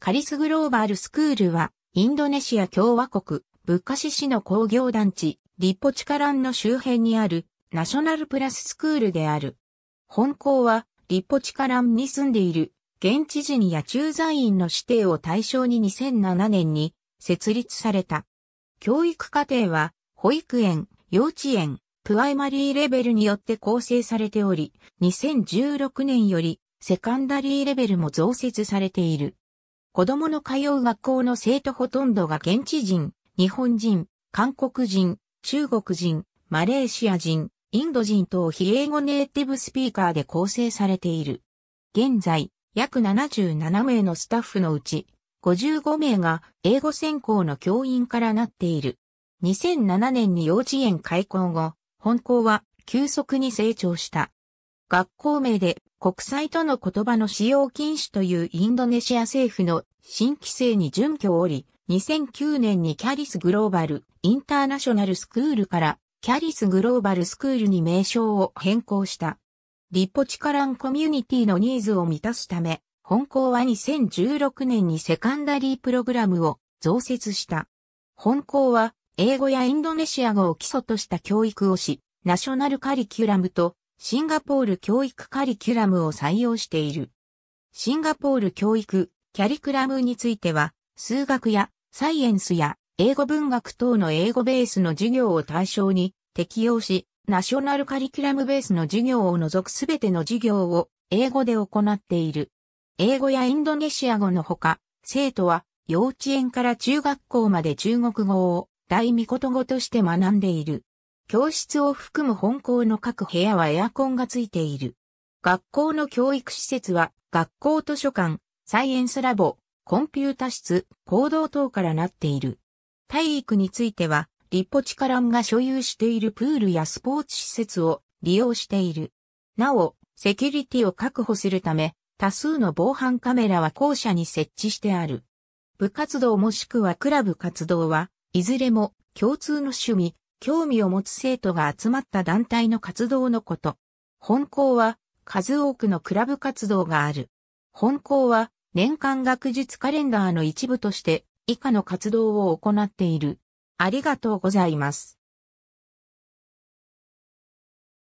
カリスグローバルスクールは、インドネシア共和国、ブッカシ市の工業団地、リッポチカランの周辺にある、ナショナルプラススクールである。本校は、リッポチカランに住んでいる、現地人や駐在員の指定を対象に2007年に設立された。教育課程は、保育園、幼稚園、プライマリーレベルによって構成されており、2016年よりセカンダリーレベルも増設されている。子供の通う学校の生徒ほとんどが現地人、日本人、韓国人、中国人、マレーシア人、インド人等非英語ネイティブスピーカーで構成されている。現在、約77名のスタッフのうち、55名が英語専攻の教員からなっている。2007年に幼稚園開校後、本校は急速に成長した。学校名で国際との言葉の使用禁止というインドネシア政府の新規制に準拠をおり、2009年にキャリスグローバルインターナショナルスクールからキャリスグローバルスクールに名称を変更した。リポチカランコミュニティのニーズを満たすため、本校は2016年にセカンダリープログラムを増設した。本校は英語やインドネシア語を基礎とした教育をし、ナショナルカリキュラムとシンガポール教育カリキュラムを採用している。シンガポール教育キャリクラムについては、数学やサイエンスや英語文学等の英語ベースの授業を対象に適用し、ナショナルカリキュラムベースの授業を除くすべての授業を英語で行っている。英語やインドネシア語のほか、生徒は幼稚園から中学校まで中国語を大見事語として学んでいる。教室を含む本校の各部屋はエアコンがついている。学校の教育施設は学校図書館、サイエンスラボ、コンピュータ室、行動等からなっている。体育については、リポチカランが所有しているプールやスポーツ施設を利用している。なお、セキュリティを確保するため、多数の防犯カメラは校舎に設置してある。部活動もしくはクラブ活動は、いずれも共通の趣味、興味を持つ生徒が集まった団体の活動のこと。本校は数多くのクラブ活動がある。本校は年間学術カレンダーの一部として以下の活動を行っている。ありがとうございます。